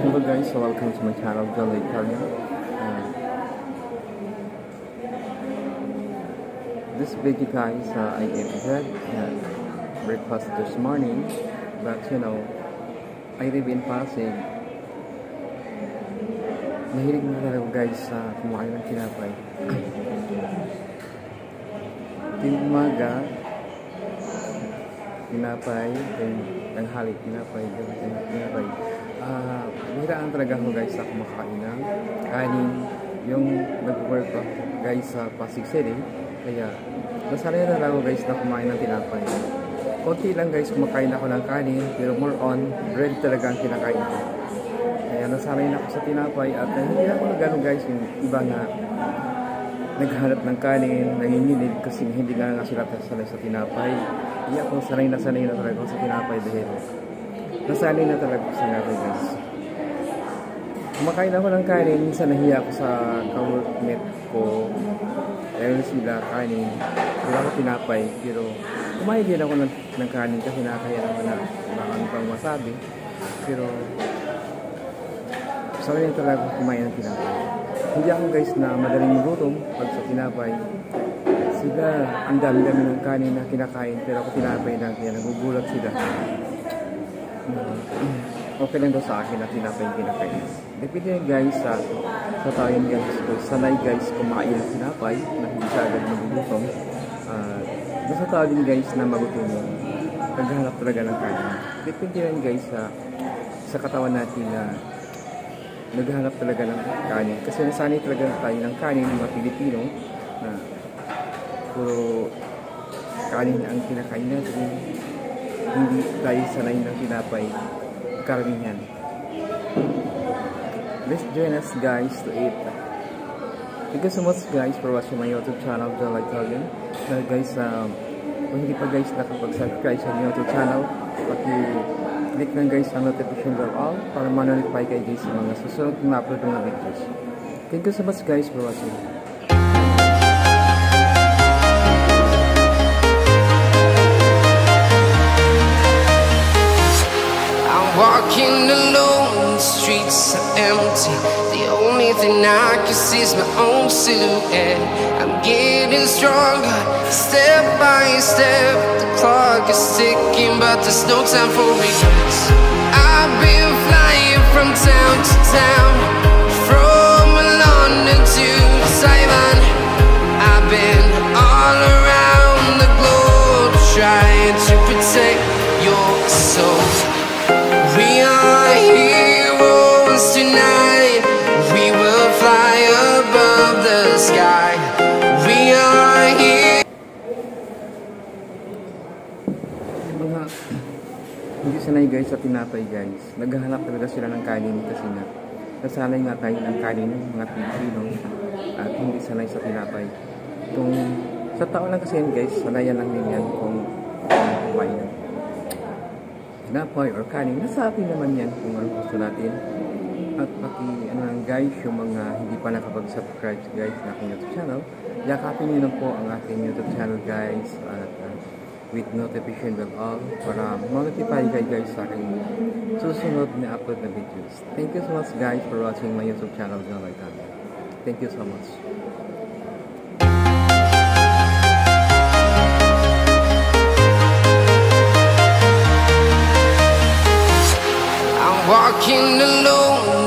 Hello guys, so welcome to my channel, John Italian. Uh, this video guys, uh, I ate bread and breakfast this morning, but you know, I live in Pasig. Mahilig na talaga guys sa kumain ng tinapay. Ting umaga, tinapay, tanghali, tinapay, gabi, tinapay. Ah, bihiraan talaga ako guys sa kumakain ng kanin. Yung nag-work ako guys sa Pasig City. Kaya, nasanay na lang ako guys na kumain ng tinapay. Konti lang guys kumakain ako ng kanin, pero more on, bread talaga ang kinakain ko. Kaya nasanay na ako sa tinapay at uh, hindi ako nagano guys yung iba nga naghanap ng kanin, nanginginig kasi hindi nga nga sila sanay sa tinapay. Hindi ako sanay na sanay na talaga sa tinapay dahil nasanay na talaga sa tinapay guys. Kumakain ako ng kanin, minsan nahiya ako sa ka-workmate ko dahil sila kanin, wala ako tinapay, pero kumain din ako ng, ng kanin kasi nakakaya naman na baka ano pang masabi. Pero sanay na talaga kumain ng tinapay. Hindi ako guys na madaling gutom pag sa tinapay. Sila, ang dami-dami ng kanin na kinakain pero ako tinapay lang kaya nagugulat sila. Uh, okay lang daw sa akin na tinapay yung kinakain. Depende guys sa sa tayo guys. Kung sanay guys kumain ng tinapay na hindi siya agad magugutom. Uh, basta tao din guys na magutom mo. Naghahanap talaga ng kanin. Depende yan guys sa sa katawan natin na naghahanap talaga ng kanin. Kasi nasanay talaga tayo ng kanin ng mga Pilipino na puro kanin ang kinakain natin. Hindi tayo sanay ng tinapay karamihan. Let's join us guys to eat. Thank you so much guys for watching my YouTube channel, John Italian. Uh, guys, um, kung hindi pa guys nakapag-subscribe sa YouTube channel, lang guys ang notification bell all para ma-notify kayo guys sa mga susunod na upload ng videos. Thank you so much guys for watching. I'm walking alone, the streets are empty. The only thing I can see is my own silhouette. I'm getting stronger, step by step. But there's no time for regrets. I've been flying from town to town, from London to Taiwan. I've been sanay guys sa tinapay guys. Naghahanap talaga sila ng kanin kasi nga nasanay nga tayo ng kanin ng mga Pilipino at hindi sanay sa tinapay. Kung sa tao lang kasi yan guys, sanayan lang din yan kung kumain ng tinapay or kanin. Nasa atin naman yan kung ano gusto natin. At pati ano lang guys, yung mga hindi pa nakapag-subscribe guys na aking YouTube channel, yakapin nyo na po ang aking YouTube channel guys at uh, with notification bell all para ma-notify kayo guys sa aking susunod na upload na videos. Thank you so much guys for watching my YouTube channel John. Thank you so much. I'm walking alone,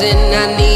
dancing. I need.